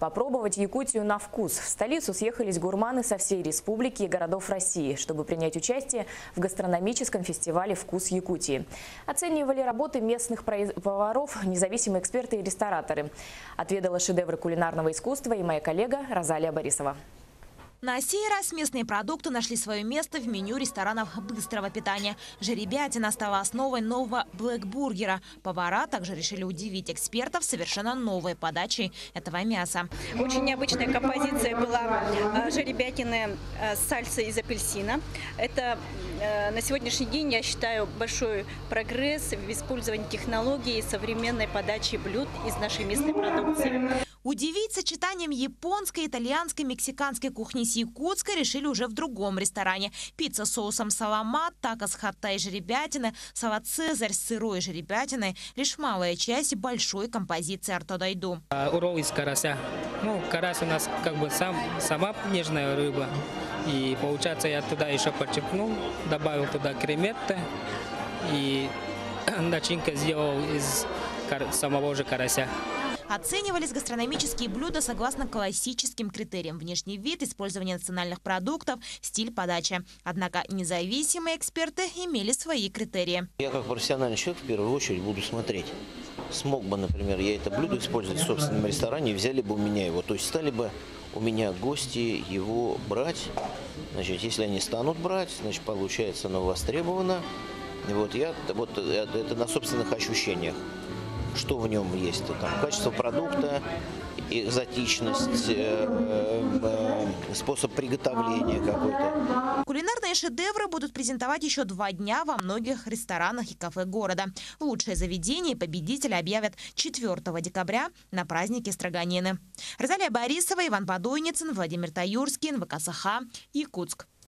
Попробовать Якутию на вкус. В столицу съехались гурманы со всей республики и городов России, чтобы принять участие в гастрономическом фестивале «Вкус Якутии». Оценивали работы местных поваров, независимые эксперты и рестораторы. Отведала шедевры кулинарного искусства и моя коллега Розалия Борисова. На сей раз местные продукты нашли свое место в меню ресторанов быстрого питания. Жеребятина стала основой нового блэкбургера. Повара также решили удивить экспертов совершенно новой подачей этого мяса. Очень необычная композиция была э, жеребятины э, с сальсой из апельсина. Это э, на сегодняшний день, я считаю, большой прогресс в использовании технологий и современной подачи блюд из нашей местной продукции. Удивить сочетанием японской, итальянской, мексиканской кухни с якутской решили уже в другом ресторане. Пицца с соусом саламат, тако с хатта и жеребятины, салат цезарь с сырой жеребятиной – лишь малая часть большой композиции артодайду. А, Урол из карася. Ну, карась у нас как бы сам, сама нежная рыба. И получается я туда еще подчеркнул, добавил туда креметты. И начинка сделал из самого же карася. Оценивались гастрономические блюда согласно классическим критериям. Внешний вид, использование национальных продуктов, стиль подачи. Однако независимые эксперты имели свои критерии. Я как профессиональный человек в первую очередь буду смотреть. Смог бы, например, я это блюдо использовать в собственном ресторане, взяли бы у меня его. То есть стали бы у меня гости его брать. Значит, если они станут брать, значит, получается, оно востребовано. Вот я вот это это на собственных ощущениях. Что в нем есть? Там, качество продукта, экзотичность, э, э, способ приготовления какой-то. Кулинарные шедевры будут презентовать еще два дня во многих ресторанах и кафе города. Лучшее заведение и победителя объявят 4 декабря на празднике Строганины. Розалия Борисова, Иван Подойницын, Владимир Таюрский, НВК Саха, Якутск.